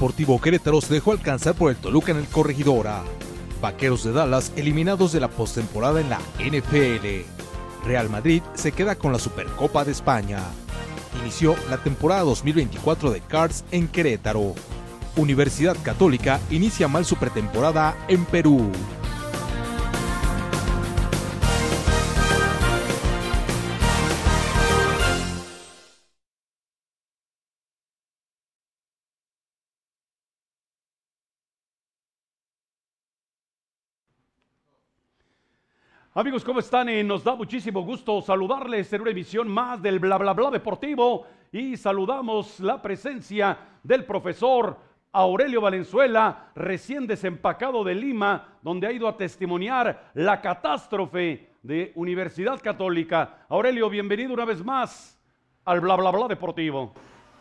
Deportivo Querétaro se dejó alcanzar por el Toluca en el Corregidora. Vaqueros de Dallas eliminados de la postemporada en la NFL. Real Madrid se queda con la Supercopa de España. Inició la temporada 2024 de Cards en Querétaro. Universidad Católica inicia mal su pretemporada en Perú. Amigos, ¿cómo están? Y nos da muchísimo gusto saludarles en una emisión más del Bla Bla Bla Deportivo y saludamos la presencia del profesor Aurelio Valenzuela, recién desempacado de Lima, donde ha ido a testimoniar la catástrofe de Universidad Católica. Aurelio, bienvenido una vez más al Bla Bla Bla Deportivo.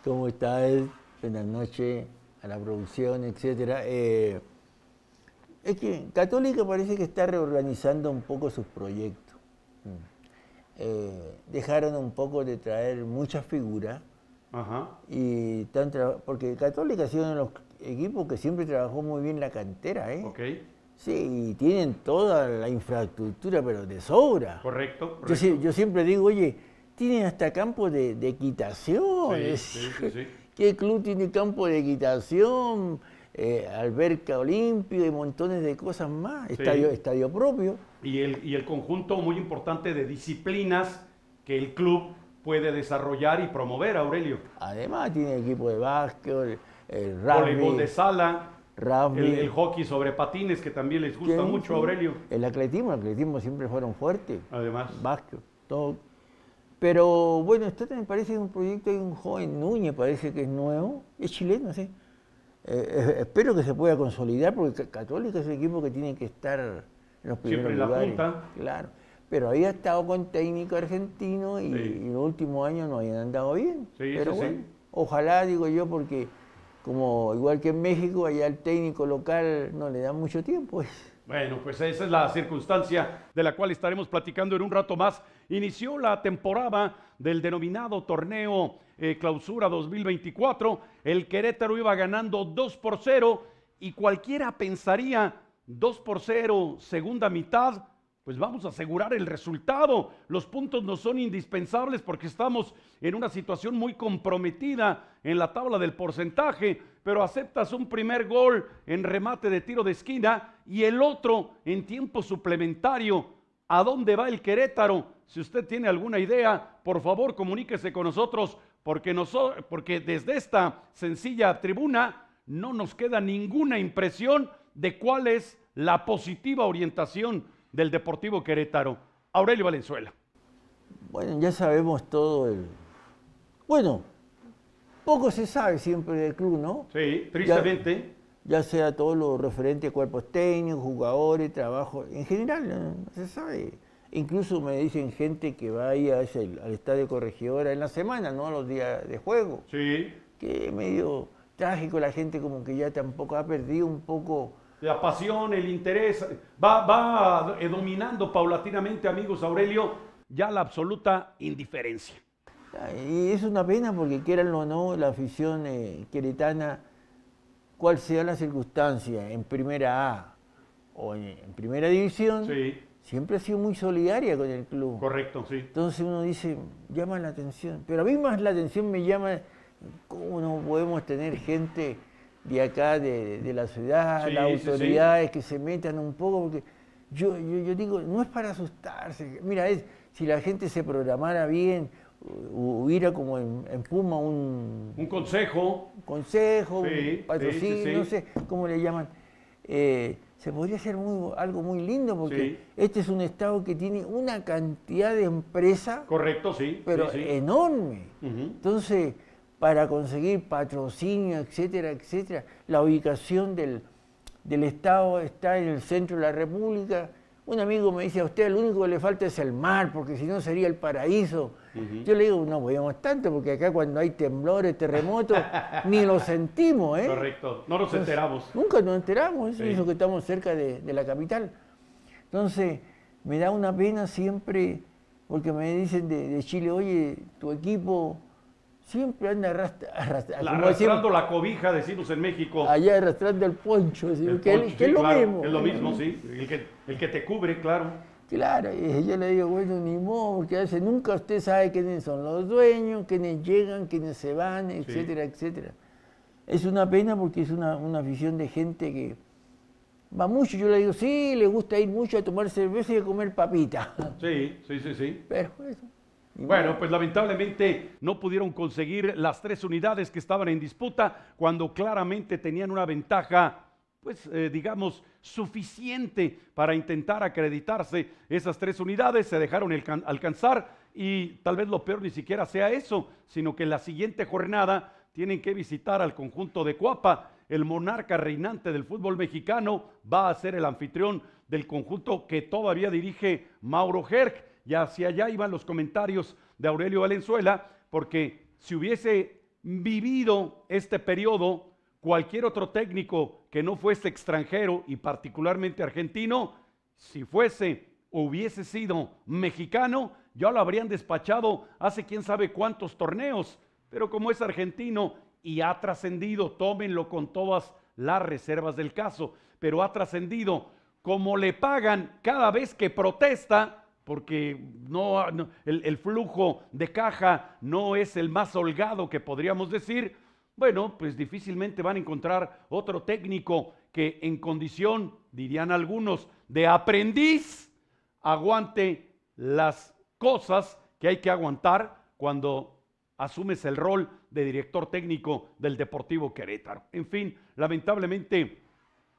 ¿Cómo estás? Buenas noches a la producción, etcétera. Eh, es que Católica parece que está reorganizando un poco sus proyectos. Mm. Eh, dejaron un poco de traer muchas figuras. Y porque Católica ha sido uno de los equipos que siempre trabajó muy bien la cantera. ¿eh? Okay. Sí, y tienen toda la infraestructura, pero de sobra. Correcto. Yo, siempre digo, oye, tienen hasta campo de, equitación. Sí, sí, sí, ¿Qué club tiene campo de equitación? Eh, alberca olímpica y montones de cosas más, estadio, estadio propio. Y el, y el conjunto muy importante de disciplinas que el club puede desarrollar y promover, Aurelio. Además tiene equipo de básquet, el rugby. de sala. El, hockey sobre patines que también les gusta mucho, Aurelio. El atletismo, el atletismo siempre fueron fuertes. Además. Básquet, todo. Pero bueno, esto también parece un proyecto de un joven Núñez, parece que es nuevo, es chileno, sí. Eh, eh, espero que se pueda consolidar porque Católica es el equipo que tiene que estar en los primeros Siempre lugares. la punta. Claro. Pero había estado con técnico argentino y, en los últimos años no habían andado bien. Pero bueno, ojalá, digo yo, porque como igual que en México, allá el técnico local no le da mucho tiempo. Bueno, pues esa es la circunstancia de la cual estaremos platicando en un rato más. Inició la temporada del denominado torneo eh, Clausura 2024. El Querétaro iba ganando 2 por 0 y cualquiera pensaría 2 por 0, segunda mitad, pues vamos a asegurar el resultado. Los puntos no son indispensables porque estamos en una situación muy comprometida en la tabla del porcentaje, pero aceptas un primer gol en remate de tiro de esquina y el otro en tiempo suplementario. ¿A dónde va el Querétaro? Si usted tiene alguna idea, por favor comuníquese con nosotros porque, porque desde esta sencilla tribuna no nos queda ninguna impresión de cuál es la positiva orientación del Deportivo Querétaro. Aurelio Valenzuela. Bueno, ya sabemos todo el... Bueno, poco se sabe siempre del club, ¿no? Sí, tristemente. Ya, sea todo lo referente a cuerpos técnicos, jugadores, trabajo, en general no, se sabe. Incluso me dicen gente que va ahí al estadio corregidora en la semana, no a los días de juego. Sí. Que es medio trágico, la gente como que ya tampoco ha perdido un poco la pasión, el interés, va, va eh, dominando paulatinamente, amigos Aurelio, ya la absoluta indiferencia. Y es una pena porque quieran o no, la afición eh, queretana, cual sea la circunstancia, en primera A o en, primera división, siempre ha sido muy solidaria con el club. Correcto, sí. Entonces uno dice, llama la atención. Pero a mí más la atención me llama, ¿cómo no podemos tener gente de acá, de, la ciudad, las autoridades que se metan un poco, porque yo, yo, digo, no es para asustarse. Mira, es, si la gente se programara bien, hubiera como en, Puma un... Un consejo. consejo, un patrocinio, no sé cómo le llaman. Eh, se podría hacer muy, algo muy lindo porque este es un estado que tiene una cantidad de empresas. Correcto, sí. Pero enorme. Entonces para conseguir patrocinio, etcétera, etcétera. La ubicación del, Estado está en el centro de la República. Un amigo me dice, a usted lo único que le falta es el mar, porque si no sería el paraíso. Yo le digo, no podemos tanto, porque acá cuando hay temblores, terremotos, ni lo sentimos. ¿eh? Correcto, no nos enteramos. Nunca nos enteramos, eso que estamos cerca de, la capital. Entonces, me da una pena siempre, porque me dicen de Chile, oye, tu equipo siempre anda arrastra- arrastra- arrastrando la cobija, decimos en México. allá arrastrando el poncho, así, El que, poncho, que sí, es lo claro, mismo. Es lo mismo, sí. El que, el que te cubre, claro. Claro, y yo le digo, bueno, ni modo, porque a veces nunca usted sabe quiénes son los dueños, quiénes llegan, quiénes se van, etcétera, etcétera. Es una pena porque es una, una afición de gente que va mucho. Yo le digo, sí, le gusta ir mucho a tomar cerveza y a comer papita. Sí, sí, sí, sí. Pero eso. Bueno, pues lamentablemente no pudieron conseguir las tres unidades que estaban en disputa cuando claramente tenían una ventaja, pues eh, digamos, suficiente para intentar acreditarse esas tres unidades, se dejaron alcan- alcanzar y tal vez lo peor ni siquiera sea eso, sino que la siguiente jornada tienen que visitar al conjunto de Cuapa. El monarca reinante del fútbol mexicano va a ser el anfitrión del conjunto que todavía dirige Mauro Herc. Y hacia allá iban los comentarios de Aurelio Valenzuela, porque si hubiese vivido este periodo cualquier otro técnico que no fuese extranjero y particularmente argentino, si fuese o hubiese sido mexicano, ya lo habrían despachado hace quién sabe cuántos torneos. Pero como es argentino y ha trascendido, tómenlo con todas las reservas del caso, pero ha trascendido, como le pagan cada vez que protesta, porque no, el flujo de caja no es el más holgado que podríamos decir, bueno, pues difícilmente van a encontrar otro técnico que en condición, dirían algunos, de aprendiz, aguante las cosas que hay que aguantar cuando asumes el rol de director técnico del Deportivo Querétaro. En fin, lamentablemente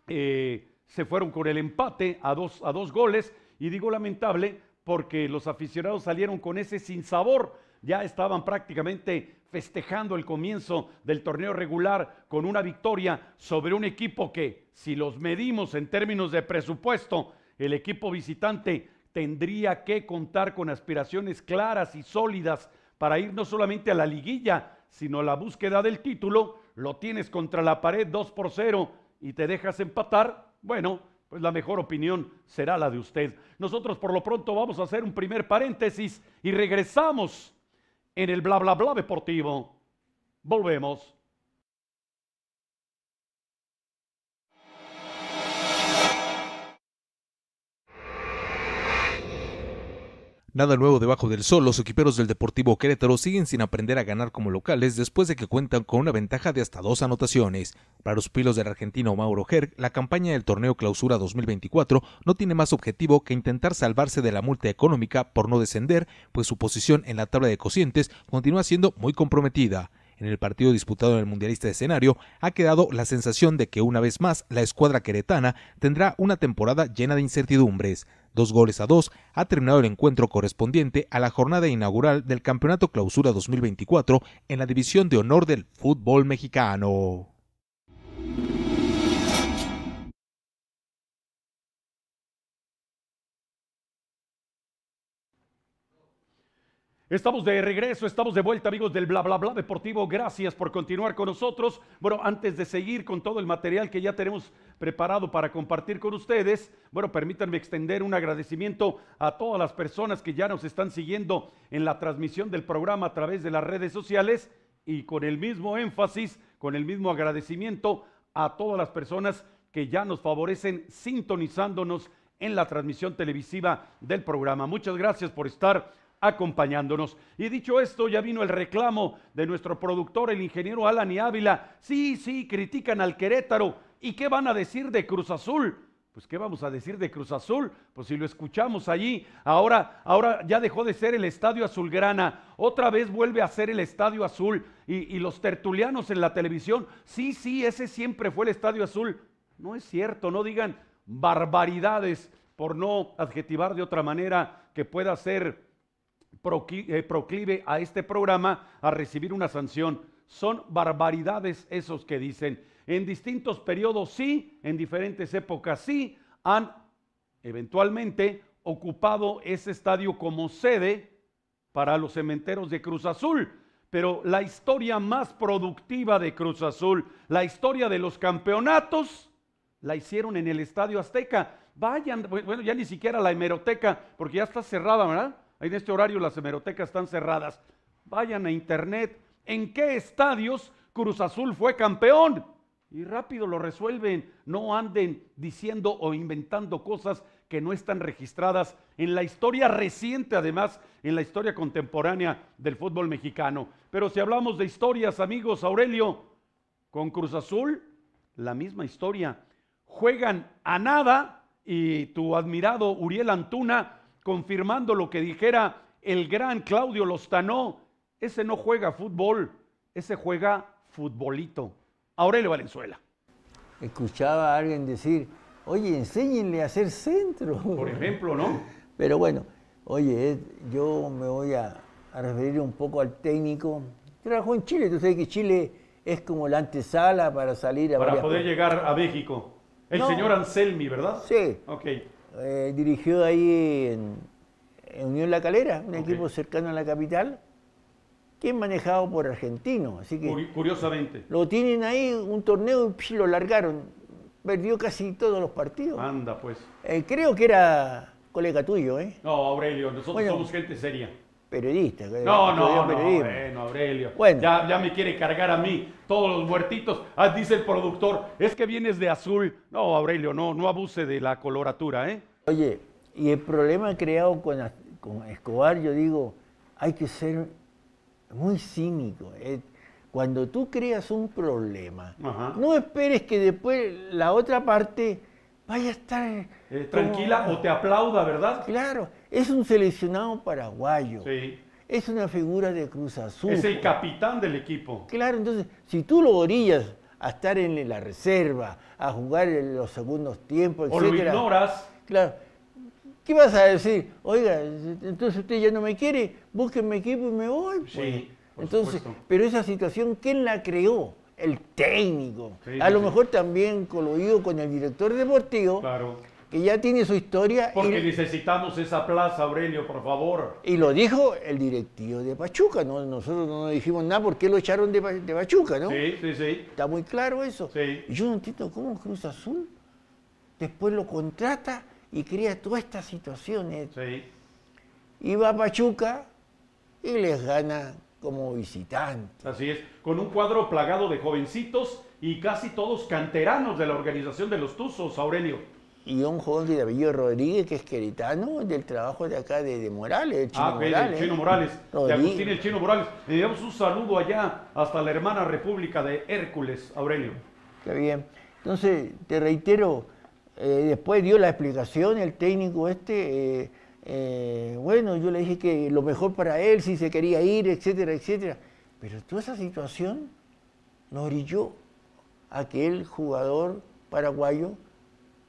eh, se fueron con el empate a dos, a dos goles y digo lamentable porque los aficionados salieron con ese sinsabor. Ya estaban prácticamente festejando el comienzo del torneo regular con una victoria sobre un equipo que, si los medimos en términos de presupuesto, el equipo visitante tendría que contar con aspiraciones claras y sólidas para ir no solamente a la liguilla, sino a la búsqueda del título. Lo tienes contra la pared 2 por 0 y te dejas empatar. Bueno, pues la mejor opinión será la de usted. Nosotros por lo pronto vamos a hacer un primer paréntesis y regresamos en el bla bla bla deportivo. Volvemos. Nada nuevo debajo del sol, los equiperos del Deportivo Querétaro siguen sin aprender a ganar como locales después de que cuentan con una ventaja de hasta dos anotaciones. Para los pilos del argentino Mauro Herc, la campaña del torneo Clausura 2024 no tiene más objetivo que intentar salvarse de la multa económica por no descender, pues su posición en la tabla de cocientes continúa siendo muy comprometida. En el partido disputado en el mundialista de escenario ha quedado la sensación de que una vez más la escuadra queretana tendrá una temporada llena de incertidumbres. Dos goles a dos ha terminado el encuentro correspondiente a la jornada inaugural del Campeonato Clausura 2024 en la División de Honor del Fútbol Mexicano. Estamos de regreso, estamos de vuelta amigos del bla bla bla deportivo. Gracias por continuar con nosotros. Bueno, antes de seguir con todo el material que ya tenemos preparado para compartir con ustedes, bueno, permítanme extender un agradecimiento a todas las personas que ya nos están siguiendo en la transmisión del programa a través de las redes sociales y con el mismo énfasis, con el mismo agradecimiento a todas las personas que ya nos favorecen sintonizándonos en la transmisión televisiva del programa. Muchas gracias por estar acompañándonos. Y dicho esto, ya vino el reclamo de nuestro productor, el ingeniero Alan y Ávila. Sí, sí, critican al Querétaro. ¿Y qué van a decir de Cruz Azul? Pues qué vamos a decir de Cruz Azul, pues si lo escuchamos allí, ahora, ahora ya dejó de ser el Estadio Azulgrana, otra vez vuelve a ser el Estadio Azul y, y los tertulianos en la televisión, sí, sí, ese siempre fue el Estadio Azul. No es cierto, no digan barbaridades por no adjetivar de otra manera que pueda ser proclive a este programa a recibir una sanción. Son barbaridades esos que dicen. En distintos periodos sí, en diferentes épocas sí, han eventualmente ocupado ese estadio como sede para los cementeros de Cruz Azul. Pero la historia más productiva de Cruz Azul, la historia de los campeonatos, la hicieron en el Estadio Azteca. Vayan, bueno, ya ni siquiera la hemeroteca, porque ya está cerrada, ¿verdad? En este horario las hemerotecas están cerradas. Vayan a internet, ¿En qué estadios Cruz Azul fue campeón? Y rápido lo resuelven. No anden diciendo o inventando cosas que no están registradas en la historia reciente, además, en la historia contemporánea del fútbol mexicano. Pero si hablamos de historias, amigos, Aurelio, con Cruz Azul, la misma historia. Juegan a nada y tu admirado Uriel Antuna, confirmando lo que dijera el gran Claudio Loztanó, ese no juega fútbol, ese juega futbolito. Aurelio Valenzuela. Escuchaba a alguien decir, oye, enséñenle a hacer centro. Por ejemplo, ¿no? Pero bueno, oye, yo me voy a, referir un poco al técnico. Trabajó en Chile, tú sabes que Chile es como la antesala para salir a Para poder llegar a México. El señor Anselmi, ¿verdad? Sí. Ok. Eh, dirigió ahí en, Unión La Calera, un equipo cercano a la capital, que es manejado por argentinos. Así que Curiosamente. Lo tienen ahí, un torneo, y lo largaron. Perdió casi todos los partidos. Anda, pues. Eh, creo que era colega tuyo, ¿eh? No, Aurelio, nosotros somos gente seria periodista. No, no, no, bueno, Aurelio. Bueno. Ya, ya, me quiere cargar a mí todos los muertitos. Ah, dice el productor, es que vienes de azul. No, Aurelio, no, no abuse de la coloratura, ¿eh? Oye, y el problema creado con, con Escobar, yo digo, hay que ser muy cínico. Eh. Cuando tú creas un problema, no esperes que después la otra parte vaya a estar... Eh, tranquila o te aplauda, ¿verdad? Claro, es un seleccionado paraguayo. Sí. Es una figura de Cruz Azul. Es el capitán del equipo. Claro, entonces, si tú lo orillas a estar en la reserva, a jugar en los segundos tiempos, o lo ignoras. Claro. ¿Qué vas a decir? Oiga, entonces usted ya no me quiere, búsquenme equipo y me voy. Sí, pues". entonces, pero esa situación, ¿quién la creó? el técnico. a lo mejor también coludido con el director deportivo. Que ya tiene su historia. Porque necesitamos esa plaza, Aurelio, por favor. Y lo dijo el directivo de Pachuca, ¿no? Nosotros no dijimos nada porque lo echaron de, Pachuca, ¿no? Sí, sí, sí. Está muy claro eso. Sí. Y yo no entiendo cómo Cruz Azul después lo contrata y crea todas estas situaciones. Sí. Y va a Pachuca y les gana como visitante. Así es, con un cuadro plagado de jovencitos y casi todos canteranos de la organización de los Tuzos, Aurelio. Y un joven de David Rodríguez, que es queritano, del trabajo de acá de, Morales, el Chino ah, Morales. el Chino Morales, de Agustín el Chino Morales. Le damos un saludo allá hasta la hermana República de Hércules, Aurelio. Qué bien. Entonces, te reitero, eh, después dio la explicación el técnico este, eh, eh, bueno, yo le dije que lo mejor para él, si se quería ir, etcétera, etcétera. Pero toda esa situación nos orilló a que el jugador paraguayo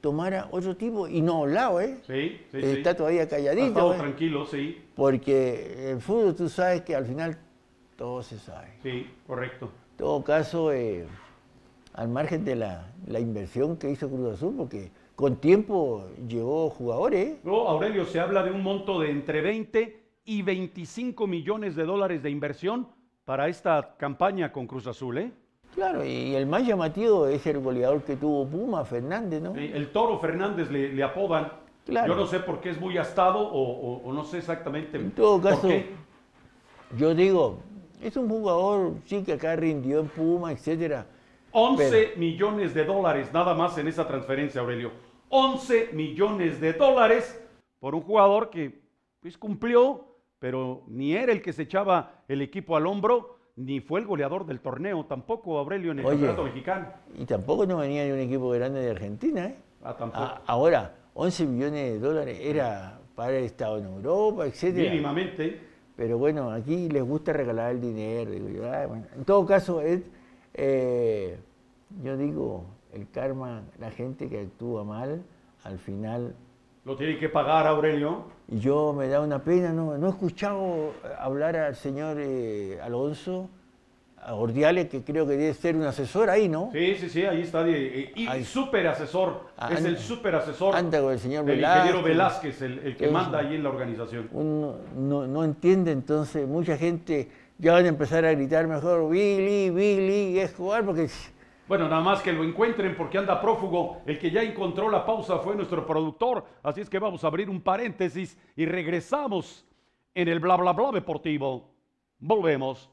tomara otro tipo y no hablaba, ¿eh? Sí, sí, Está todavía calladito. tranquilo, sí. Porque el fútbol tú sabes que al final todo se sabe. Sí, correcto. En todo caso, al margen de la, la inversión que hizo Cruz Azul, porque con tiempo llegó jugadores. No, Aurelio, se habla de un monto de entre 20 y 25 millones de dólares de inversión para esta campaña con Cruz Azul, ¿eh? Claro, y el más llamativo es el goleador que tuvo Puma, Fernández, ¿no? el Toro Fernández le, apodan. Yo no sé por qué es muy astado o, no sé exactamente en todo caso, Yo digo, es un jugador, sí, que acá rindió en Puma, etcétera 11 millones de dólares nada más en esa transferencia, Aurelio. 11 millones de dólares por un jugador que pues cumplió, pero ni era el que se echaba el equipo al hombro, ni fue el goleador del torneo, tampoco Aurelio en el campeonato mexicano. Y tampoco no venía de un equipo grande de Argentina, ¿eh? Ah, tampoco. ahora, 11 millones de dólares era para el Estado en Europa, etcétera. Mínimamente. Pero bueno, aquí les gusta regalar el dinero. en todo caso, es eh, yo digo, el karma, la gente que actúa mal, al final... Lo tiene que pagar, Aurelio. Y yo me da una pena, no, no he escuchado hablar al señor eh, Alonso, a Ordiales, que creo que debe ser un asesor ahí, ¿no? Sí, sí, sí, ahí está. y súper asesor, ah, es el súper asesor. Anda con el señor Velázquez. ingeniero Velázquez, el, que manda ahí en la organización. Uno no, no entiende, entonces, mucha gente ya van a empezar a gritar mejor Billy, Billy, es jugar porque... Bueno, nada más que lo encuentren porque anda prófugo. El que ya encontró la pausa fue nuestro productor. Así es que vamos a abrir un paréntesis y regresamos en el bla bla bla deportivo. Volvemos.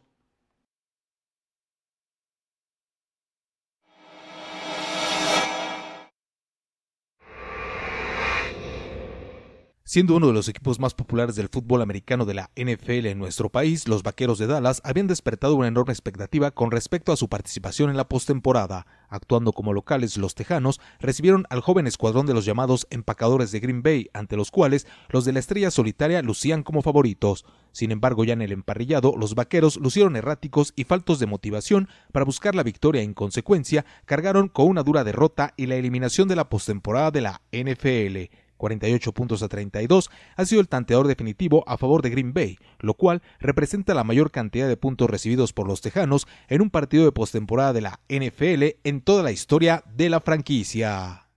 Siendo uno de los equipos más populares del fútbol americano de la NFL en nuestro país, los Vaqueros de Dallas habían despertado una enorme expectativa con respecto a su participación en la postemporada. Actuando como locales, los Tejanos recibieron al joven escuadrón de los llamados empacadores de Green Bay, ante los cuales los de la estrella solitaria lucían como favoritos. Sin embargo, ya en el emparrillado, los vaqueros lucieron erráticos y faltos de motivación para buscar la victoria. En consecuencia, cargaron con una dura derrota y la eliminación de la postemporada de la NFL. 48 puntos a 32, ha sido el tanteador definitivo a favor de Green Bay, lo cual representa la mayor cantidad de puntos recibidos por los Tejanos en un partido de postemporada de la NFL en toda la historia de la franquicia.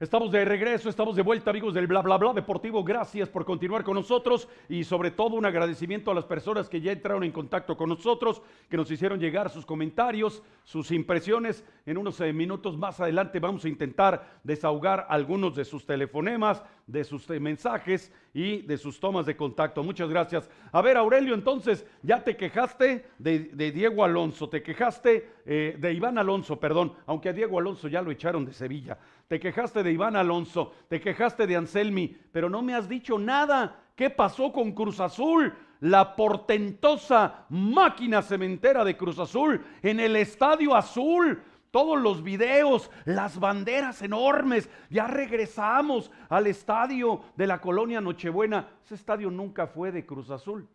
Estamos de regreso, estamos de vuelta amigos del bla bla bla deportivo. Gracias por continuar con nosotros y sobre todo un agradecimiento a las personas que ya entraron en contacto con nosotros, que nos hicieron llegar sus comentarios, sus impresiones. En unos eh, minutos más adelante vamos a intentar desahogar algunos de sus telefonemas, de sus eh, mensajes y de sus tomas de contacto. Muchas gracias. A ver, Aurelio, entonces ya te quejaste de, Diego Alonso, te quejaste eh, de Iván Alonso, perdón, aunque a Diego Alonso ya lo echaron de Sevilla te quejaste de Iván Alonso, te quejaste de Anselmi, pero no me has dicho nada. ¿Qué pasó con Cruz Azul? La portentosa máquina cementera de Cruz Azul en el Estadio Azul. Todos los videos, las banderas enormes. Ya regresamos al estadio de la colonia Nochebuena. Ese estadio nunca fue de Cruz Azul.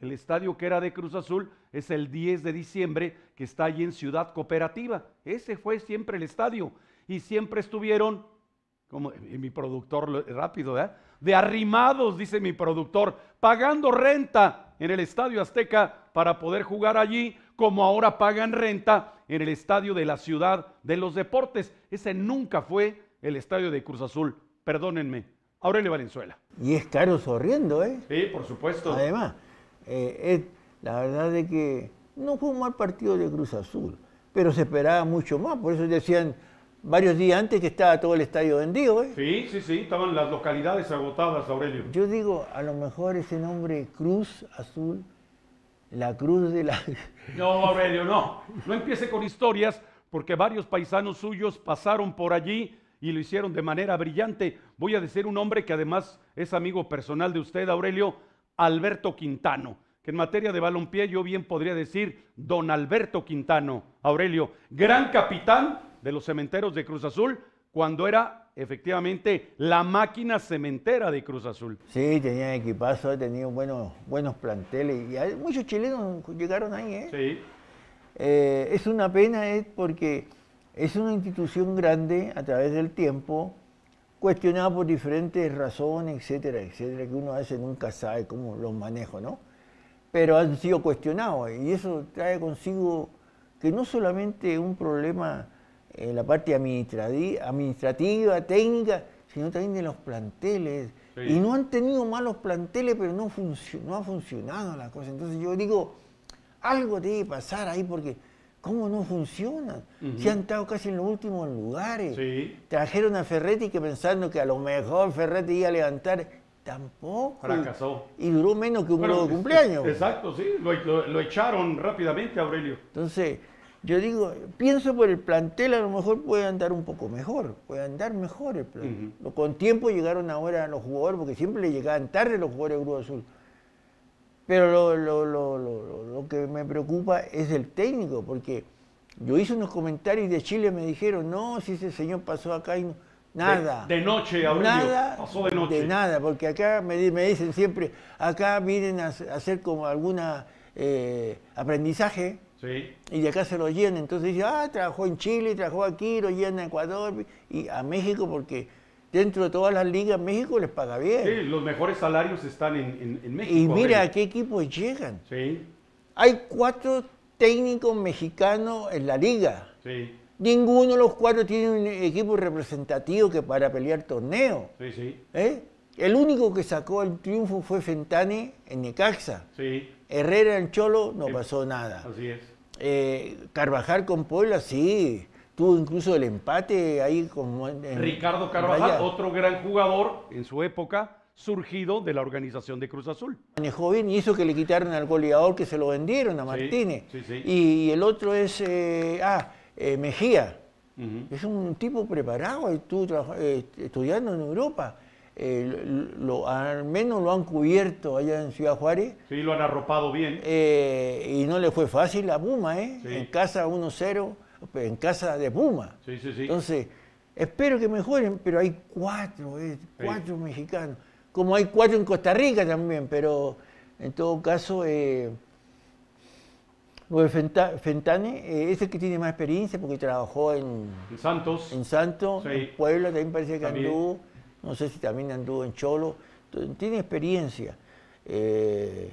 El estadio que era de Cruz Azul es el 10 de diciembre que está allí en Ciudad Cooperativa. Ese fue siempre el estadio y siempre estuvieron, como mi productor rápido, de arrimados, dice mi productor, pagando renta en el Estadio Azteca para poder jugar allí, como ahora pagan renta en el Estadio de la Ciudad de los Deportes. Ese nunca fue el Estadio de Cruz Azul, perdónenme. Aurelio Valenzuela. Y es caro sorriendo, ¿eh? Sí, por supuesto. Además, eh, la verdad de que no fue un mal partido de Cruz Azul, pero se esperaba mucho más, por eso decían, varios días antes que estaba todo el estadio vendido. ¿eh? Sí, sí, sí, estaban las localidades agotadas, Aurelio. Yo digo, a lo mejor ese nombre Cruz Azul, la cruz de la... No, Aurelio, no. No empiece con historias, porque varios paisanos suyos pasaron por allí y lo hicieron de manera brillante. Voy a decir un hombre que además es amigo personal de usted, Aurelio, Alberto Quintano que en materia de balompié yo bien podría decir don Alberto Quintano, Aurelio, gran capitán de los cementeros de Cruz Azul cuando era efectivamente la máquina cementera de Cruz Azul. Sí, tenía equipazo, tenía buenos, buenos planteles y hay, muchos chilenos llegaron ahí. ¿eh? Sí. Eh, es una pena es porque es una institución grande a través del tiempo, cuestionada por diferentes razones, etcétera, etcétera, que uno a veces nunca sabe cómo los maneja, ¿no? Pero han sido cuestionados y eso trae consigo que no solamente un problema en la parte administrativa, técnica, sino también de los planteles. Y no han tenido malos planteles, pero no, no ha funcionado la cosa. Entonces yo digo, algo debe pasar ahí porque ¿cómo no funcionan? Si han estado casi en los últimos lugares. Trajeron a Ferretti que pensando que a lo mejor Ferretti iba a levantar, tampoco. Fracasó. Y duró menos que un bueno, cumpleaños. Exacto, sí, lo, lo echaron rápidamente, Aurelio. Entonces, yo digo, pienso por el plantel, a lo mejor puede andar un poco mejor, puede andar mejor el plantel. Con tiempo llegaron ahora los jugadores, porque siempre le llegaban tarde los jugadores de Cruz Azul. Pero lo, que me preocupa es el técnico, porque yo hice unos comentarios de Chile me dijeron, no, si ese señor pasó acá y no, nada. De, noche, Aurelio, nada, pasó de noche. De nada, porque acá me, dicen siempre, acá vienen a, hacer como alguna eh, aprendizaje y de acá se lo llenan. Entonces dice, ah, trabajó en Chile, trabajó aquí, lo llena a Ecuador y a México porque dentro de todas las ligas México les paga bien. Sí, los mejores salarios están en, México. Y mira a qué equipos llegan. Sí. Hay cuatro técnicos mexicanos en la liga. Sí. Ninguno de los cuatro tiene un equipo representativo que para pelear torneo. Sí, sí. ¿Eh? El único que sacó el triunfo fue Fentane en Necaxa. Sí. Herrera en Cholo no pasó nada. Así es. Eh, Carvajal con Puebla, sí. tuvo incluso el empate ahí como Ricardo Carvajal, otro gran jugador en su época, surgido de la organización de Cruz Azul. Manejó bien y hizo que le quitaron al goleador que se lo vendieron a Martínez. Y, el otro es, eh, ah, eh, Mejía. Es un tipo preparado, estuvo eh, estudiando en Europa. Lo, al menos lo han cubierto allá en Ciudad Juárez. Sí, lo han arropado bien. y no le fue fácil a Puma, ¿eh? En casa 1-0, en casa de Puma. Sí, sí, sí. Entonces, espero que mejoren, pero hay cuatro, cuatro mexicanos como hay cuatro en Costa Rica también, pero en todo caso, eh, Fentane eh, es el que tiene más experiencia porque trabajó en, Santos, en Santos, en Puebla también parece que anduvo, no sé si también anduvo en Cholo, tiene experiencia. Eh,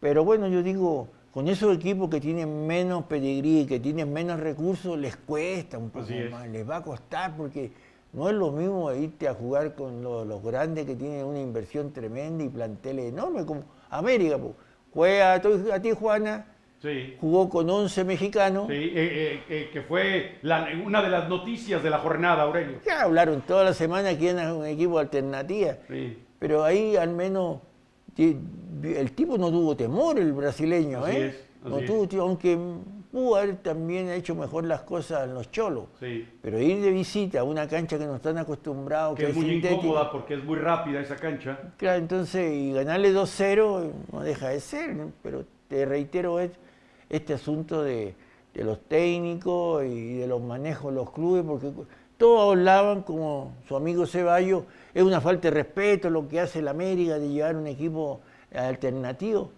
pero bueno, yo digo, con esos equipos que tienen menos pedigrí, que tienen menos recursos, les cuesta un poco más, les va a costar porque no es lo mismo irte a jugar con los, grandes que tienen una inversión tremenda y planteles enormes, como América. Fue a, a Jugó con 11 mexicanos. Sí, eh, eh, eh, que fue una de las noticias de la jornada, Aurelio. Ya hablaron toda la semana que era un equipo alternativo. Pero ahí al menos el tipo no tuvo temor, el brasileño. Así Es, no tuvo, aunque pudo haber también hecho mejor las cosas en los cholos. Sí. Pero ir de visita a una cancha que no están acostumbrados, que, que es muy incómoda porque es muy rápida esa cancha. Claro, entonces, y ganarle 2-0 no deja de ser, pero te reitero es este asunto de, los técnicos y de los manejos de los clubes, porque todos hablaban, como su amigo Ceballos, es una falta de respeto lo que hace el América de llevar un equipo alternativo.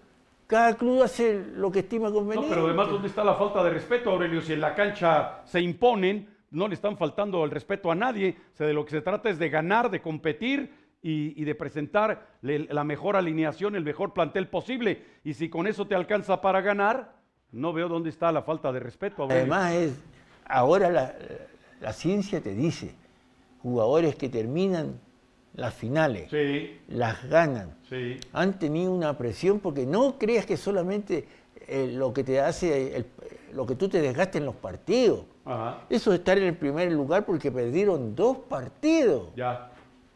Cada club hace lo que estima conveniente. No, pero además, ¿dónde está la falta de respeto, Aurelio? Si en la cancha se imponen, no le están faltando el respeto a nadie. O sea, de lo que se trata es de ganar, de competir y, de presentar la mejor alineación, el mejor plantel posible. Y si con eso te alcanza para ganar, no veo dónde está la falta de respeto. Además, es, ahora la, la ciencia te dice, jugadores que terminan las finales, las ganan. Han tenido una presión porque no creas que solamente eh, lo que te hace, lo que tú te desgastes en los partidos. Eso es estar en el primer lugar porque perdieron dos partidos. Ya.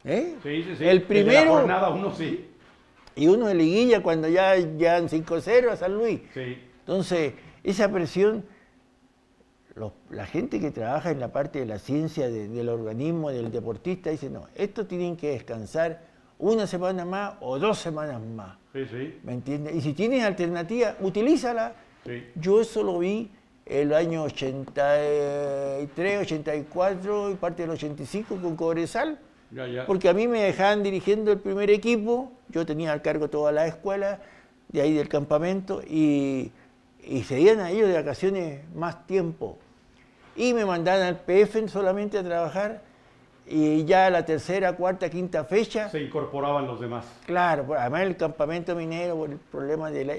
¿Eh? Sí, sí, sí. El primero. jornada uno sí. Y uno de liguilla cuando ya ya 5-0 a San Luis. Sí. Entonces, esa presión la gente que trabaja en la parte de la ciencia del organismo, del deportista, dice, no, esto tienen que descansar una semana más o dos semanas más. Sí, sí. ¿Me entiendes? Y si tienes alternativa, utilízala. Sí. Yo eso lo vi el año 83, 84 y parte del 85 con Cobresal. Ya, ya. Porque a mí me dejaban dirigiendo el primer equipo, yo tenía al cargo toda la escuela, de ahí del campamento, y, y se dieron a ellos de vacaciones más tiempo y me mandaban al PF solamente a trabajar y ya la tercera, cuarta, quinta fecha... Se incorporaban los demás. Claro, además el campamento minero, por el problema de la,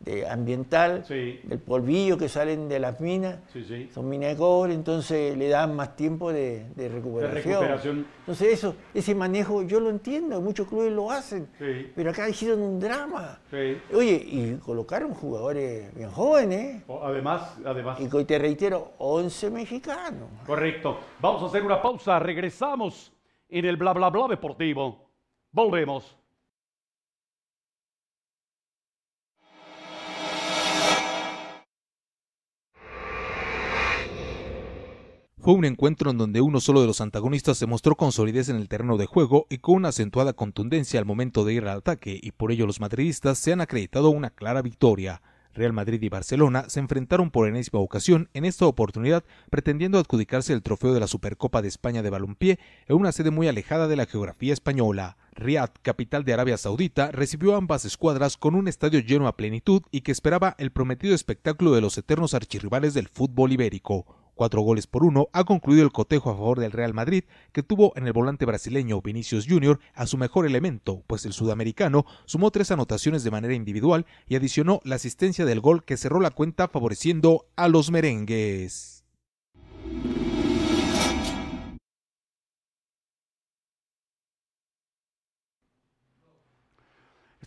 de ambiental, el polvillo que salen de las minas, son minas de cobre, entonces le dan más tiempo de, recuperación. Entonces eso, ese manejo yo lo entiendo, muchos clubes lo hacen, pero acá hicieron un drama. Oye, y colocaron jugadores bien jóvenes. Además, además. Y te reitero, 11 mexicanos. Correcto. Vamos a hacer una pausa, regresamos en el bla bla bla deportivo. Volvemos. Fue un encuentro en donde uno solo de los antagonistas se mostró con solidez en el terreno de juego y con una acentuada contundencia al momento de ir al ataque, y por ello los madridistas se han acreditado una clara victoria. Real Madrid y Barcelona se enfrentaron por enésima ocasión, en esta oportunidad pretendiendo adjudicarse el trofeo de la Supercopa de España de balompié en una sede muy alejada de la geografía española. Riad, capital de Arabia Saudita, recibió ambas escuadras con un estadio lleno a plenitud y que esperaba el prometido espectáculo de los eternos archirrivales del fútbol ibérico. Cuatro goles por uno ha concluido el cotejo a favor del Real Madrid, que tuvo en el volante brasileño Vinicius Jr. a su mejor elemento, pues el sudamericano sumó tres anotaciones de manera individual y adicionó la asistencia del gol que cerró la cuenta favoreciendo a los merengues.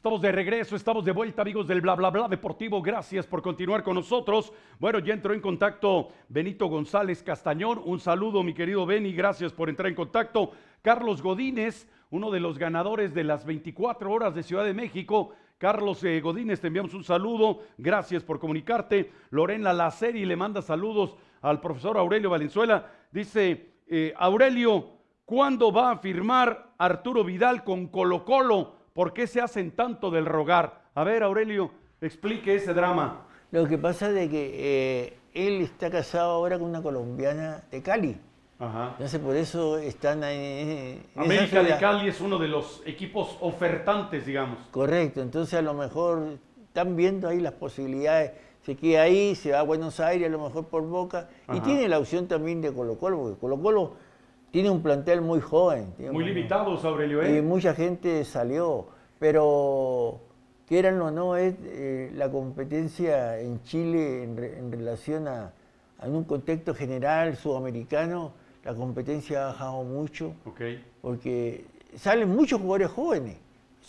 Estamos de regreso, estamos de vuelta, amigos del bla bla bla deportivo. Gracias por continuar con nosotros. Bueno, ya entró en contacto Benito González Castañón. Un saludo, mi querido Beni, gracias por entrar en contacto. Carlos Godínez, uno de los ganadores de las 24 horas de Ciudad de México. Carlos eh, Godínez, te enviamos un saludo. Gracias por comunicarte. Lorena Laceri le manda saludos al profesor Aurelio Valenzuela. Dice, eh, Aurelio, ¿cuándo va a firmar Arturo Vidal con Colo Colo? ¿Por qué se hacen tanto del rogar? A ver, Aurelio, explique ese drama. Lo que pasa es de que eh, él está casado ahora con una colombiana de Cali. Ajá. Entonces por eso están ahí. en esa América de. Cali es uno de los equipos ofertantes, digamos. Correcto, entonces a lo mejor están viendo ahí las posibilidades. Se queda ahí, se va a Buenos Aires, a lo mejor por Boca. Y Ajá. tiene la opción también de Colo Colo, porque Colo Colo tiene un plantel muy joven. Muy un- limitados, Aurelio. Y ¿eh? mucha gente salió, pero quieran o no, es eh, la competencia en Chile en, re- en relación a, a un contexto general sudamericano, la competencia ha bajado mucho, Ok. porque salen muchos jugadores jóvenes.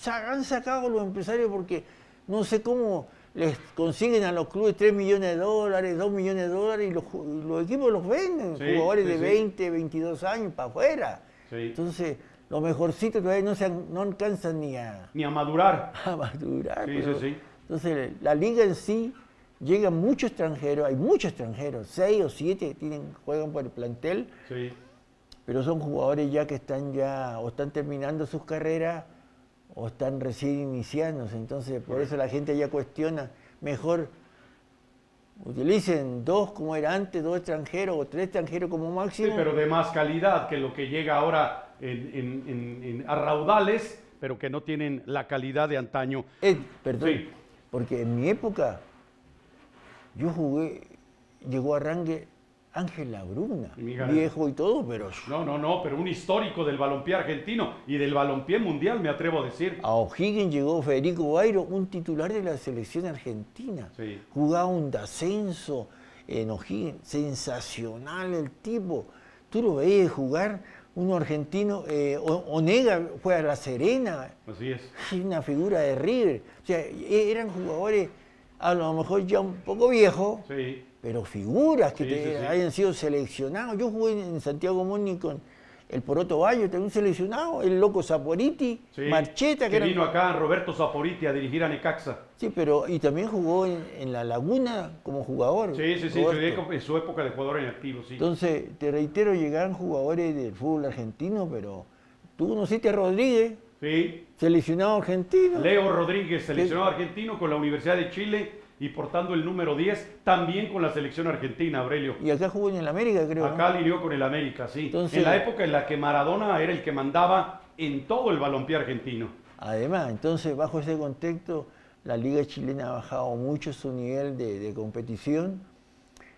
Han sacado los empresarios porque no sé cómo les consiguen a los clubes 3 millones de dólares, 2 millones de dólares y los, los equipos los venden, Sí, jugadores sí, de sí. 20, 22 años para afuera. Entonces, los mejorcitos todavía no, se no alcanzan ni a, Ni a madurar. a madurar. Sí, pero- sí, sí. Entonces, la liga en sí, llegan muchos extranjeros, hay muchos extranjeros, seis o siete que tienen, juegan por el plantel, Sí. pero son jugadores ya que están ya o están terminando sus carreras o están recién iniciándose. Entonces, por eso la gente ya cuestiona, mejor utilicen dos como era antes, dos extranjeros o tres extranjeros como Sí, máximo. pero de más calidad que lo que llega ahora en, en- en- en- a raudales, pero que no tienen la calidad de antaño. Eh, perdón, Sí. porque en mi época yo jugué, llegó a Rangue Ángel Labruna, viejo y todo, pero No, no, no, pero un histórico del balompié argentino y del balompié mundial, me atrevo a decir. a O'Higgins llegó Federico Bairo, un titular de la selección argentina. Sí. Jugaba un descenso en O'Higgins, sensacional el tipo. Tú lo veías jugar, uno argentino, eh, Onega fue a La Serena, Así es. Una figura de River. O sea, e- eran jugadores a lo mejor ya un poco viejos, Sí. Pero figuras que Sí, te- sí, sí. hayan sido seleccionados. Yo jugué en Santiago Moni con el Poroto Bayo, también seleccionado, el loco Saporiti, sí. Marcheta, que, que eran- vino acá Roberto Saporiti a dirigir a Necaxa. Sí, pero y también jugó en, en La Laguna como jugador. Sí, sí, sí, en su Roberto. época- en su época de jugador en activo, sí. Entonces, te reitero, llegaron jugadores del fútbol argentino, pero tú conociste a Rodríguez, Sí. seleccionado argentino. Leo Rodríguez, seleccionado argentino con la Universidad de Chile y portando el número 10, también con la selección argentina, Aurelio. Y acá jugó en el América, creo. ¿no? Acá lidió con el América, sí. Entonces- en la época en la que Maradona era el que mandaba en todo el balompié argentino. Además, entonces, bajo ese contexto, la liga chilena ha bajado mucho su nivel de, de competición.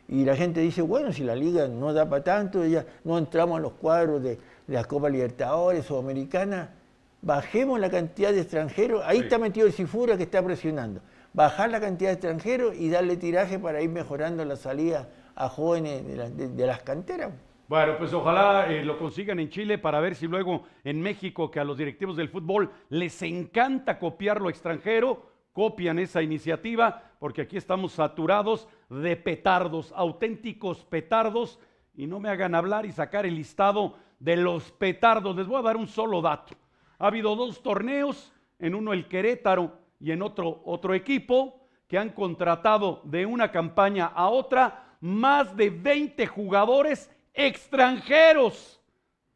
Y la gente dice, bueno, si la liga no da para tanto, ya no entramos a los cuadros de, de la Copa Libertadores o Americana, bajemos la cantidad de extranjeros. Ahí Sí. está metido el Cifura que está presionando. Bajar la cantidad de extranjeros y darle tiraje para ir mejorando la salida a jóvenes de, la- de- de las canteras. Bueno, pues ojalá eh, lo consigan en Chile para ver si luego en México, que a los directivos del fútbol les encanta copiar lo extranjero, copian esa iniciativa, porque aquí estamos saturados de petardos, auténticos petardos, y no me hagan hablar y sacar el listado de los petardos. Les voy a dar un solo dato. Ha habido dos torneos, en uno el Querétaro y en otro otro equipo, que han contratado de una campaña a otra más de 20 jugadores extranjeros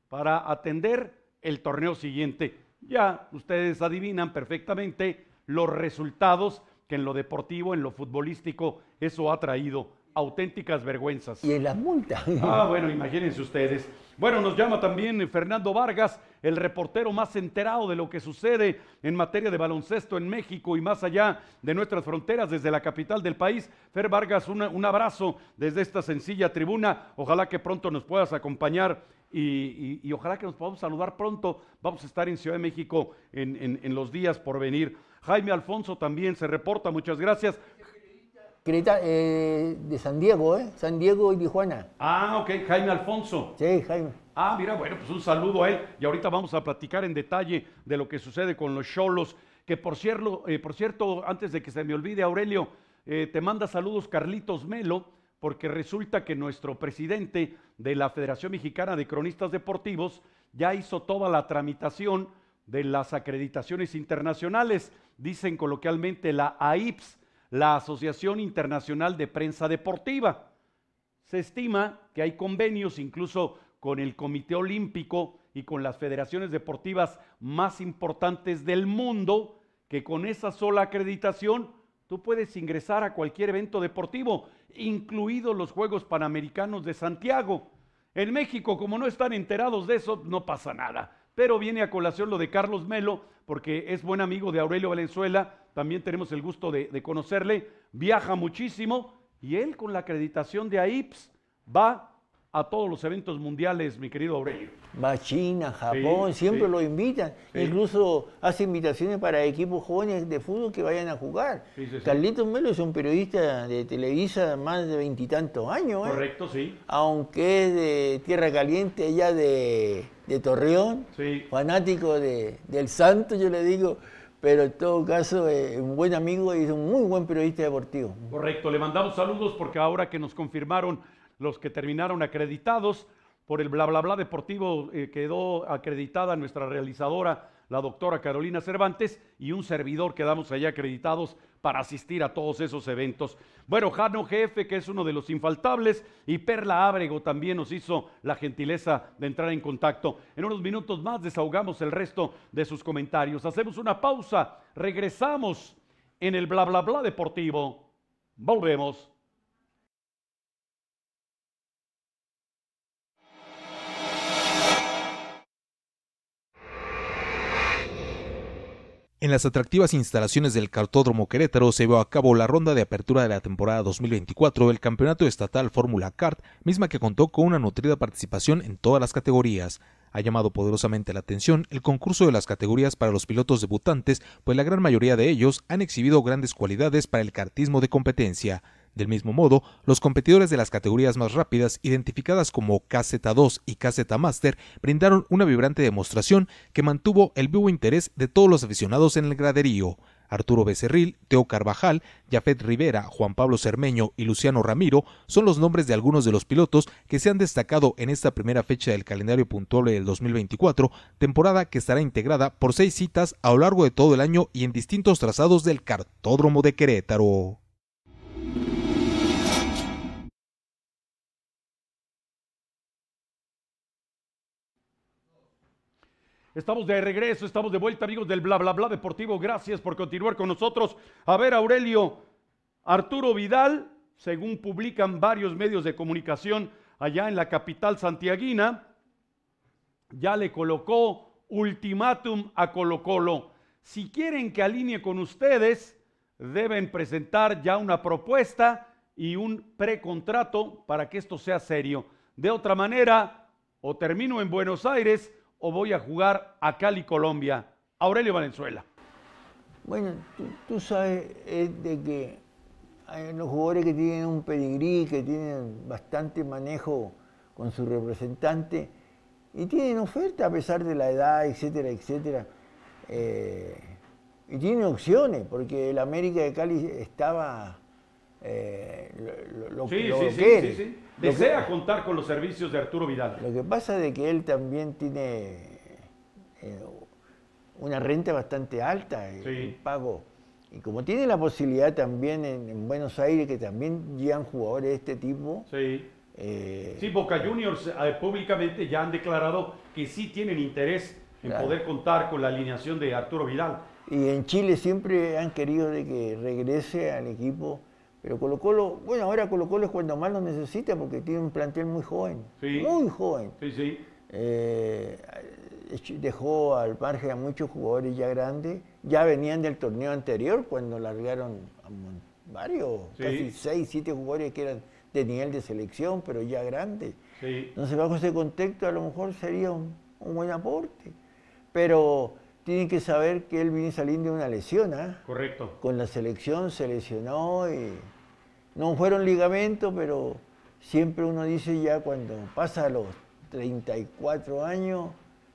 para atender el torneo siguiente. Ya ustedes adivinan perfectamente los resultados que en lo deportivo, en lo futbolístico, eso ha traído auténticas vergüenzas. Y en las multas. Ah, bueno, imagínense ustedes. Bueno, nos llama también Fernando Vargas, el reportero más enterado de lo que sucede en materia de baloncesto en México y más allá de nuestras fronteras, desde la capital del país. Fer Vargas, una- un abrazo desde esta sencilla tribuna. Ojalá que pronto nos puedas acompañar y, y- y ojalá que nos podamos saludar pronto. Vamos a estar en Ciudad de México en, en- en los días por venir. Jaime Alfonso también se reporta, muchas gracias. Creta- eh, de San Diego, ¿eh? San Diego y Tijuana. Ah, ok, Jaime Alfonso. Sí, Jaime. Ah, mira, bueno, pues un saludo a él. Y ahorita vamos a platicar en detalle de lo que sucede con los cholos que por cierto, eh, por cierto antes de que se me olvide, Aurelio, eh, te manda saludos Carlitos Melo, porque resulta que nuestro presidente de la Federación Mexicana de Cronistas Deportivos ya hizo toda la tramitación de las acreditaciones internacionales, dicen coloquialmente la AIPS, la Asociación Internacional de Prensa Deportiva. Se estima que hay convenios incluso con el Comité Olímpico y con las federaciones deportivas más importantes del mundo, que con esa sola acreditación tú puedes ingresar a cualquier evento deportivo, incluidos los Juegos Panamericanos de Santiago. En México, como no están enterados de eso, no pasa nada. Pero viene a colación lo de Carlos Melo, porque es buen amigo de Aurelio Valenzuela, también tenemos el gusto de, conocerle, viaja muchísimo y él con la acreditación de AIPS va a todos los eventos mundiales, mi querido Aurelio. Va a China, Japón, siempre lo invitan. Incluso hace invitaciones para equipos jóvenes de fútbol que vayan a jugar. Carlitos Melo es un periodista de Televisa más de veintitantos años. ¿eh? Correcto, sí. Aunque es de Tierra Caliente, allá de, Torreón, fanático de, del Santo, yo le digo pero en todo caso es un buen amigo y es un muy buen periodista deportivo. Correcto, le mandamos saludos porque ahora que nos confirmaron los que terminaron acreditados. Por el bla bla bla deportivo eh, quedó acreditada nuestra realizadora, la doctora Carolina Cervantes, y un servidor quedamos allá acreditados para asistir a todos esos eventos. Bueno, Jano Jefe, que es uno de los infaltables, y Perla Ábrego también nos hizo la gentileza de entrar en contacto. En unos minutos más desahogamos el resto de sus comentarios. Hacemos una pausa, regresamos en el bla bla bla deportivo. Volvemos. En las atractivas instalaciones del Cartódromo Querétaro se llevó a cabo la ronda de apertura de la temporada 2024 del Campeonato Estatal Fórmula Kart, misma que contó con una nutrida participación en todas las categorías. Ha llamado poderosamente la atención el concurso de las categorías para los pilotos debutantes, pues la gran mayoría de ellos han exhibido grandes cualidades para el kartismo de competencia. Del mismo modo, los competidores de las categorías más rápidas, identificadas como KZ2 y KZ Master, brindaron una vibrante demostración que mantuvo el vivo interés de todos los aficionados en el graderío. Arturo Becerril, Teo Carvajal, Jafet Rivera, Juan Pablo Cermeño y Luciano Ramiro son los nombres de algunos de los pilotos que se han destacado en esta primera fecha del calendario puntuable del 2024, temporada que estará integrada por seis citas a lo largo de todo el año y en distintos trazados del Cartódromo de Querétaro. Estamos de regreso, estamos de vuelta, amigos del bla bla bla deportivo. Gracias por continuar con nosotros. A ver, Aurelio, Arturo Vidal, según publican varios medios de comunicación allá en la capital santiaguina, ya le colocó ultimátum a Colo Colo. Si quieren que alinee con ustedes, deben presentar ya una propuesta y un precontrato para que esto sea serio. De otra manera, o termino en Buenos Aires o voy a jugar a Cali, Colombia? Aurelio Valenzuela. Bueno, tú, sabes de que hay los jugadores que tienen un pedigrí, que tienen bastante manejo con su representante y tienen oferta a pesar de la edad, etcétera, etcétera. Eh, y tienen opciones, porque el América de Cali estaba eh, lo, sí, sí, sí, sí, Desea contar con los servicios de Arturo Vidal. Lo que pasa es que él también tiene eh, una renta bastante alta, el pago. Y como tiene la posibilidad también en, Buenos Aires, que también llegan jugadores de este tipo. Sí. Eh, sí, Boca Juniors públicamente ya han declarado que sí tienen interés en poder contar con la alineación de Arturo Vidal. Y en Chile siempre han querido de que regrese al equipo pero Colo Colo, bueno, ahora Colo Colo es cuando más lo necesita porque tiene un plantel muy joven. Muy joven. Sí, sí. Eh, dejó al margen a muchos jugadores ya grandes. Ya venían del torneo anterior cuando largaron a varios, casi seis, siete jugadores que eran de nivel de selección, pero ya grandes. Entonces, bajo ese contexto, a lo mejor sería un, buen aporte. Pero tienen que saber que él viene saliendo de una lesión. ¿ah? Correcto. Con la selección se lesionó y no fueron ligamentos, pero siempre uno dice ya cuando pasa los 34 años,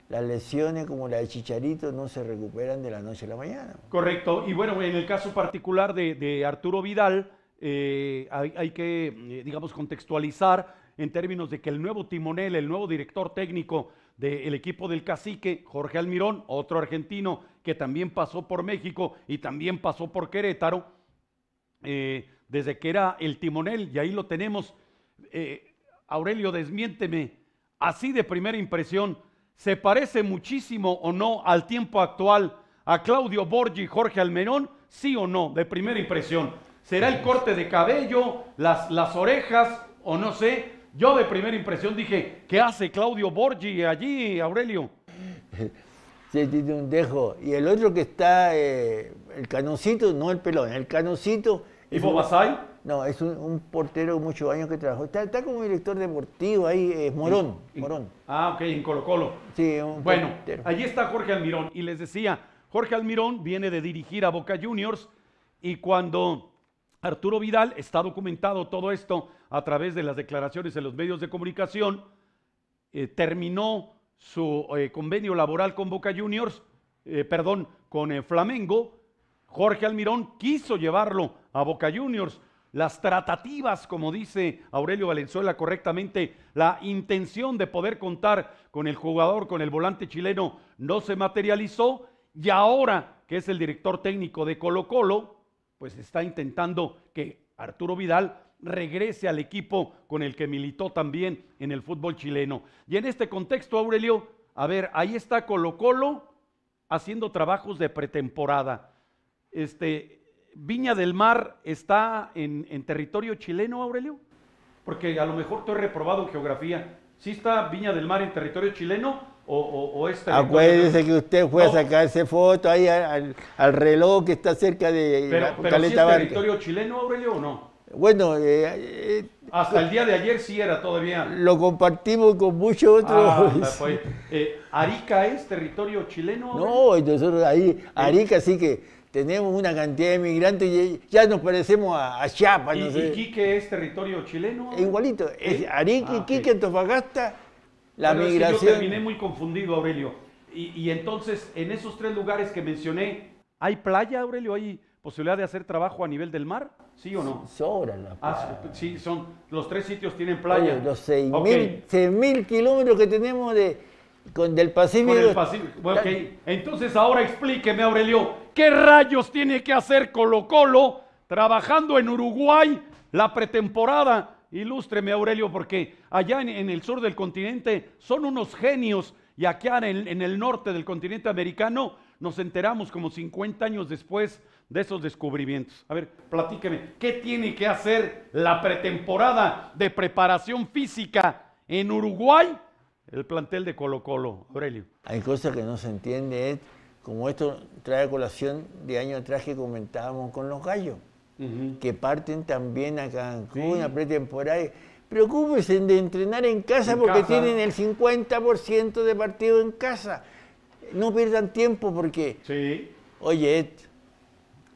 las lesiones como la de Chicharito no se recuperan de la noche a la mañana. Correcto. Y bueno, en el caso particular de, Arturo Vidal, eh, hay, que, eh, digamos, contextualizar en términos de que el nuevo timonel, el nuevo director técnico del equipo del cacique, Jorge Almirón, otro argentino que también pasó por México y también pasó por Querétaro, eh, desde que era el timonel, y ahí lo tenemos. Aurelio, desmiénteme, así de primera impresión, ¿se parece muchísimo o no al tiempo actual a Claudio Borgi y Jorge Almerón? ¿Sí o no? De primera impresión. ¿Será el corte de cabello, las, las orejas o no sé? Yo de primera impresión dije, ¿qué hace Claudio Borgi allí, Aurelio? Sí, tiene un dejo. Y el otro que está, eh, el canoncito, no el pelón, el canoncito. ¿Ivo Basay? No, es un, portero muchos años que trabajó. Está, como director deportivo ahí, es Morón, Morón. Ah, ok, en Colo Colo. Sí, un Bueno, allí está Jorge Almirón. Y les decía, Jorge Almirón viene de dirigir a Boca Juniors y cuando Arturo Vidal, está documentado todo esto a través de las declaraciones en los medios de comunicación, eh, terminó su eh, convenio laboral con Boca Juniors, eh, perdón, con Flamengo, Jorge Almirón quiso llevarlo a Boca Juniors. Las tratativas, como dice Aurelio Valenzuela correctamente, la intención de poder contar con el jugador, con el volante chileno, no se materializó. Y ahora que es el director técnico de Colo Colo, pues está intentando que Arturo Vidal regrese al equipo con el que militó también en el fútbol chileno. Y en este contexto, Aurelio, a ver, ahí está Colo Colo haciendo trabajos de pretemporada. Este, Viña del Mar está en, territorio chileno, Aurelio? Porque a lo mejor estoy reprobado en geografía. ¿Sí está Viña del Mar en territorio chileno o, o, es Acuérdese que usted fue a sacarse foto ahí al, reloj que está cerca de pero, pero ¿sí es territorio chileno, Aurelio, o no? Bueno, eh, eh, hasta el día de ayer sí era todavía. Lo compartimos con muchos otros. Ah, pues, eh, ¿Arica es territorio chileno? No, nosotros ahí, Arica sí que tenemos una cantidad de migrantes y ya nos parecemos a, Chiapas. ¿Y, no sé. Quique es territorio chileno? Igualito. Es Arique, ah, Quique, Antofagasta, la migración. yo terminé muy confundido, Aurelio. Y, entonces, en esos tres lugares que mencioné, ¿hay playa, Aurelio? ¿Hay posibilidad de hacer trabajo a nivel del mar? ¿Sí o no? Sobra la ah, sí, son, los tres sitios tienen playa. los 6.000 mil kilómetros que tenemos de, con, del Pacífico. Entonces ahora explíqueme, Aurelio, ¿qué rayos tiene que hacer Colo Colo trabajando en Uruguay la pretemporada? Ilústreme, Aurelio, porque allá en, el sur del continente son unos genios y acá en, en el norte del continente americano nos enteramos como 50 años después de esos descubrimientos. A ver, platíqueme, ¿qué tiene que hacer la pretemporada de preparación física en Uruguay el plantel de Colo Colo, Aurelio. Hay cosas que no se entiende, como esto trae a colación de año atrás que comentábamos con los gallos, que parten también a Cancún a pretemporada. Preocúpense de entrenar en casa porque tienen el 50% de partido en casa. No pierdan tiempo porque, sí. oye,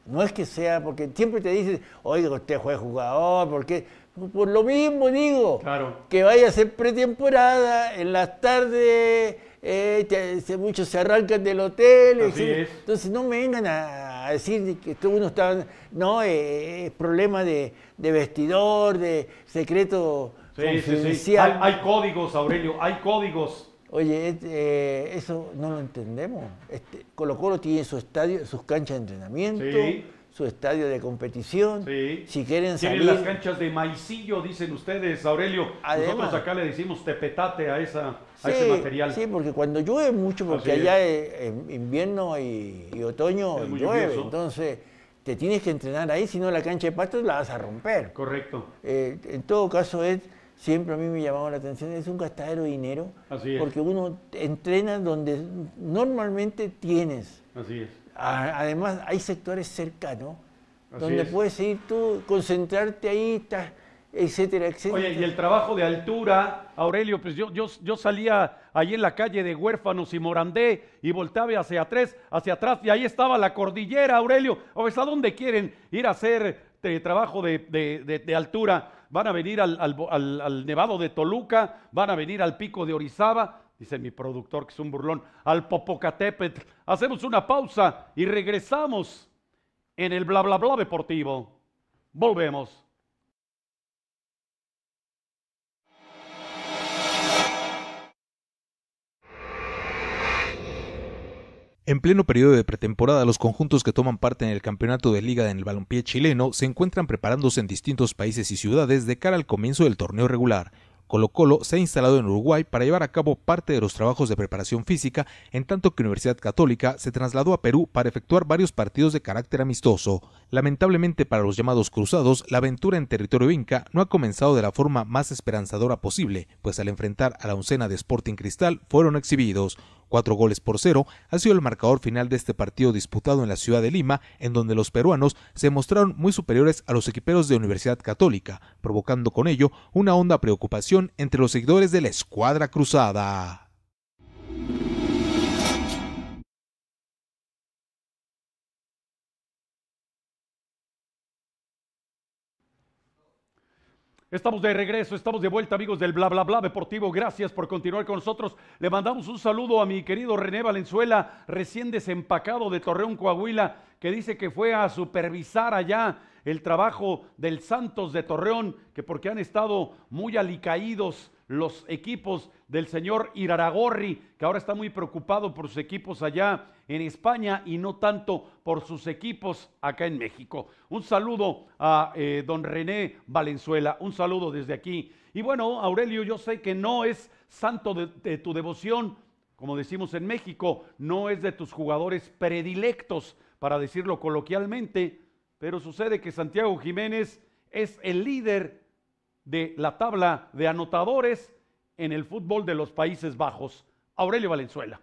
no es que sea, porque siempre te dicen, oiga, usted fue jugador, porque por lo mismo digo, que vaya a ser pretemporada, en las tardes eh, muchos se arrancan del hotel, entonces no me vengan a, decir que uno está, no, eh, es problema de, vestidor, de secreto confidencial. Hay, códigos, Aurelio, hay códigos. Oye, eh, eso no lo entendemos. Este, Colo Colo tiene su estadio, sus canchas de entrenamiento su estadio de competición. Sí. Si quieren salir. Tienen las canchas de maicillo, dicen ustedes, Aurelio. Nosotros acá le decimos tepetate a, esa, ese material. Sí, porque cuando llueve mucho, porque allá en invierno y, otoño llueve, entonces te tienes que entrenar ahí, si no la cancha de pastos la vas a romper. Correcto. Eh, en todo caso es siempre a mí me llamaba la atención, es un gastadero de dinero, Así es. porque uno entrena donde normalmente tienes. Así es. Además, hay sectores cercanos donde puedes ir tú, concentrarte ahí, etcétera, etcétera. Oye, y el trabajo de altura, Aurelio, pues yo, yo, yo salía ahí en la calle de Huérfanos y Morandé y volteaba hacia atrás, hacia atrás, y ahí estaba la cordillera, Aurelio. ¿O es a dónde quieren ir a hacer eh, trabajo de, altura? Van a venir al, Nevado de Toluca, van a venir al Pico de Orizaba, dice mi productor que es un burlón, al Popocatépetl. Hacemos una pausa y regresamos en el bla bla bla deportivo. Volvemos. En pleno periodo de pretemporada, los conjuntos que toman parte en el campeonato de liga en el balompié chileno se encuentran preparándose en distintos países y ciudades de cara al comienzo del torneo regular. Colo Colo se ha instalado en Uruguay para llevar a cabo parte de los trabajos de preparación física, en tanto que Universidad Católica se trasladó a Perú para efectuar varios partidos de carácter amistoso. Lamentablemente para los llamados cruzados, la aventura en territorio inca no ha comenzado de la forma más esperanzadora posible, pues al enfrentar a la oncena de Sporting Cristal fueron exhibidos. Cuatro goles por cero ha sido el marcador final de este partido disputado en la ciudad de Lima, en donde los peruanos se mostraron muy superiores a los equiperos de Universidad Católica, provocando con ello una honda preocupación entre los seguidores de la escuadra cruzada. Estamos de regreso, estamos de vuelta amigos del bla bla bla deportivo. Gracias por continuar con nosotros. Le mandamos un saludo a mi querido René Valenzuela, recién desempacado de Torreón, Coahuila, que dice que fue a supervisar allá el trabajo del Santos de Torreón, que porque han estado muy alicaídos los equipos del señor Iraragorri, que ahora está muy preocupado por sus equipos allá en España y no tanto por sus equipos acá en México. Un saludo a eh, don René Valenzuela, un saludo desde aquí. Y bueno, Aurelio, yo sé que no es santo de, de tu devoción, como decimos en México, no es de tus jugadores predilectos, para decirlo coloquialmente, pero sucede que Santiago Jiménez es el líder de la tabla de anotadores en el fútbol de los Países Bajos. Aurelio Valenzuela.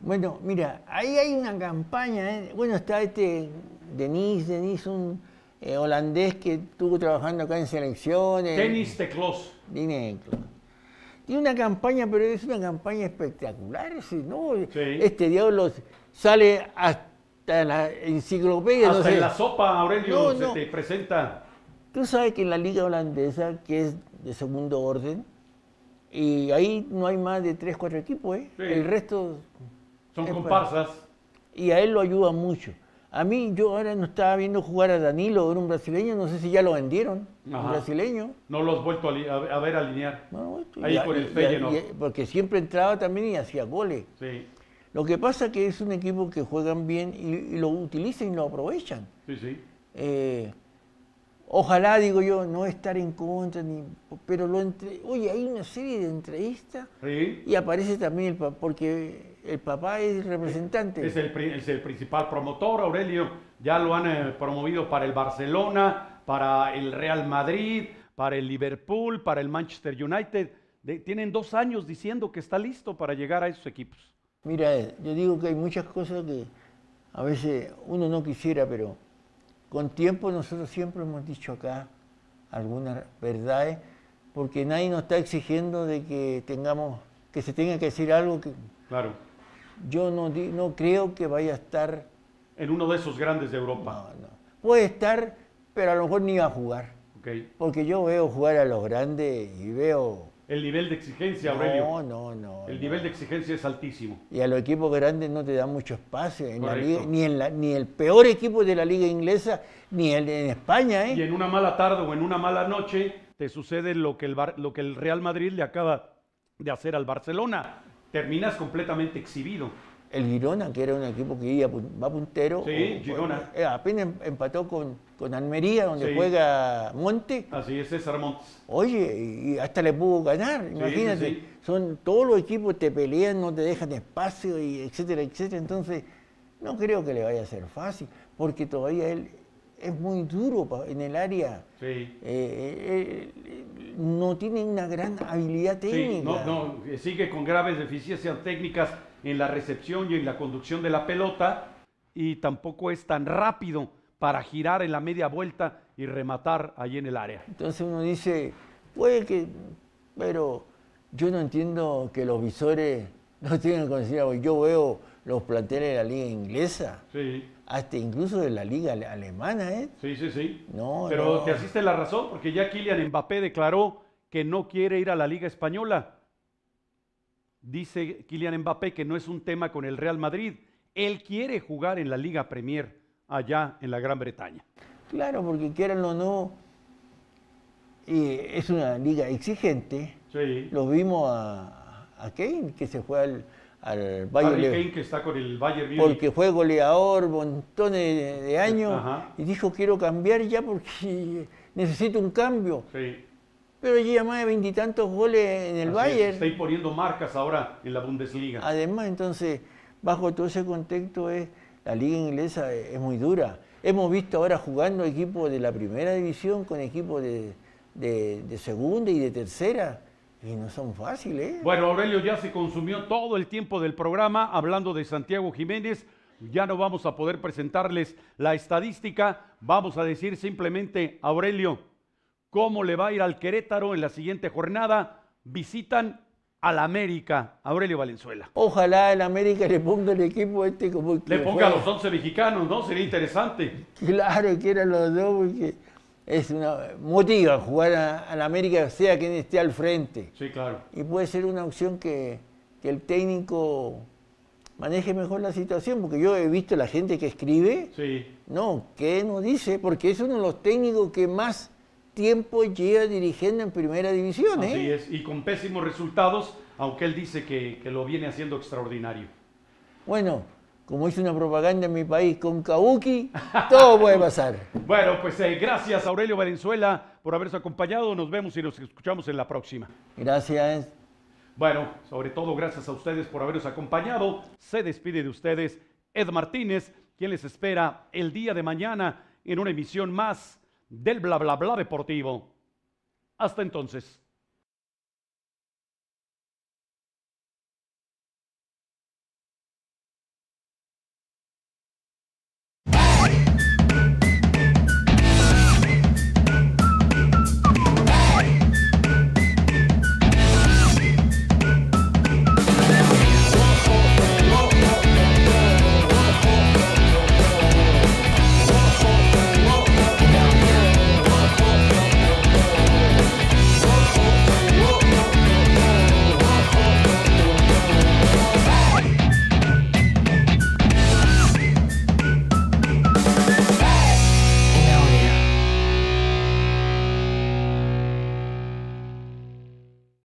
Bueno, mira, ahí hay una campaña. ¿eh? Bueno, está este Denis, Denis, un eh, holandés que estuvo trabajando acá en selecciones. Denis Teclos. Dime, Tiene una campaña, pero es una campaña espectacular. ¿no? Este diablo sale hasta la enciclopedia. Hasta en la sopa, Aurelio, se te presenta. Tú sabes que en la liga holandesa, que es de segundo orden, y ahí no hay más de tres, cuatro equipos, ¿eh? El resto... Son comparsas. Y a él lo ayuda mucho. A mí, yo ahora no estaba viendo jugar a Danilo, era un brasileño, no sé si ya lo vendieron, un brasileño. No lo has vuelto a, ver alinear. Ahí con el Feyenoord. Porque siempre entraba también y hacía goles. Sí. Lo que pasa es que es un equipo que juegan bien y, y lo utilizan y lo aprovechan. Sí, sí. Eh, Ojalá, digo yo, no estar en contra, ni, pero lo entre, oye, hay una serie de entrevistas y aparece también el papá, porque el papá es representante. Es el, es el principal promotor, Aurelio, ya lo han eh, promovido para el Barcelona, para el Real Madrid, para el Liverpool, para el Manchester United. tienen dos años diciendo que está listo para llegar a esos equipos. Mira, yo digo que hay muchas cosas que a veces uno no quisiera, pero con tiempo nosotros siempre hemos dicho acá algunas verdades, porque nadie nos está exigiendo de que tengamos, que se tenga que decir algo que claro. yo no, no creo que vaya a estar en uno de esos grandes de Europa. No, no. Puede estar, pero a lo mejor ni va a jugar. Okay. Porque yo veo jugar a los grandes y veo el nivel de exigencia, Aurelio. No, no, no. El nivel de exigencia es altísimo. Y a los equipos grandes no te dan mucho espacio en la liga, ni, en la, ni el peor equipo de la liga inglesa, ni el en España. ¿eh? Y en una mala tarde o en una mala noche te sucede lo que el, lo que el Real Madrid le acaba de hacer al Barcelona. Terminas completamente exhibido el Girona, que era un equipo que iba, va puntero. Sí, Girona. Eh, apenas em, empató con, con Almería, donde juega Monte. Así es, César Montes. Oye, y hasta le pudo ganar, imagínate. Son todos los equipos te pelean, no te dejan espacio, y etcétera, etcétera. Entonces, no creo que le vaya a ser fácil, porque todavía él es muy duro en el área. Sí. Eh, eh, no tiene una gran habilidad técnica. no, no, sigue con graves deficiencias técnicas en la recepción y en la conducción de la pelota y tampoco es tan rápido para girar en la media vuelta y rematar ahí en el área. Entonces uno dice, puede que, pero yo no entiendo que los visores no tienen considerado. Yo veo los planteles de la liga inglesa, sí. hasta incluso de la liga alemana, ¿eh? Sí, sí, sí. No, pero te asiste la razón, porque ya Kylian Mbappé declaró que no quiere ir a la liga española dice Kylian Mbappé que no es un tema con el Real Madrid. Él quiere jugar en la Liga Premier allá en la Gran Bretaña. Claro, porque quieran o no, es una liga exigente. Sí. Lo vimos a, a Kane, que se fue al, al Bayern Kane que está con el Bayern porque fue goleador montones de, de años Ajá. y dijo quiero cambiar ya porque necesito un cambio. Sí. Pero lleva más de veintitantos goles en el Así es, Bayern. Está imponiendo marcas ahora en la Bundesliga. Además, entonces, bajo todo ese contexto, es, la liga inglesa es, muy dura. Hemos visto ahora jugando equipos de la primera división con equipos de segunda y de tercera, y no son fáciles. ¿eh? Bueno, Aurelio, ya se consumió todo el tiempo del programa hablando de Santiago Jiménez. Ya no vamos a poder presentarles la estadística. Vamos a decir simplemente, Aurelio, cómo le va a ir al Querétaro en la siguiente jornada. Visitan al América, Aurelio Valenzuela. Ojalá el América le ponga el equipo este como el que Le ponga a los 11 mexicanos, ¿no? Sería interesante. Claro que eran los dos, porque es una, motiva jugar a, a la América, sea quien esté al frente. Sí, claro. Y puede ser una opción que, que el técnico maneje mejor la situación, porque yo he visto la gente que escribe, Sí. no, ¿qué no dice? Porque es uno de los técnicos que más tiempo lleva dirigiendo en primera división, ¿eh? Así es. Y con pésimos resultados, aunque él dice que, que lo viene haciendo extraordinario. Bueno, como hice una propaganda en mi país con Kabuki, todo puede pasar. Bueno, pues eh, gracias Aurelio Valenzuela por habernos acompañado. Nos vemos y nos escuchamos en la próxima. Gracias. Bueno, sobre todo gracias a ustedes por habernos acompañado. Se despide de ustedes Ed Martínez, quien les espera el día de mañana en una emisión más del Bla Bla Bla Deportivo. Hasta entonces.